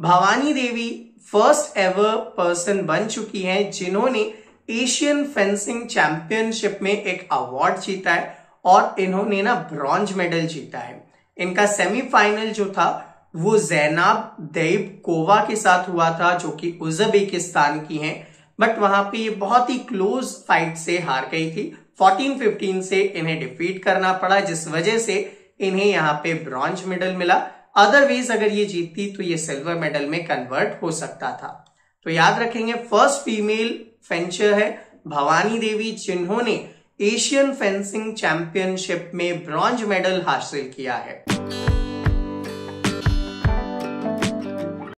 Bhavani Devi first ever person बन चुकी हैं, जिन्होंने एशियन फेंसिंग चैंपियनशिप में एक अवार्ड जीता है और इन्होंने ना ब्रॉन्ज मेडल जीता है। इनका सेमीफाइनल जो था, वो जैनाब देब कोवा के साथ हुआ था, जो कि उज्बेकिस्तान की हैं। बट वहाँ पे ये बहुत ही क्लोज फाइट से हार गई थी। 14-15 से इन्हें डिफीट करना पड़ा, जिस वजह से इन्हें यहाँ पे ब्रॉन्ज मेडल मिला। अदरवाइज़ अगर ये जीतती तो ये सिल्वर मेडल में कन्वर्ट हो सकता था। तो याद रखेंगे फ़र्स्ट फीमेल फेंचर है भवानी देवी, जिन्होंने एशियन फेंसिंग चैंपियनशिप में ब्रॉन्ज मेडल हासिल किया है।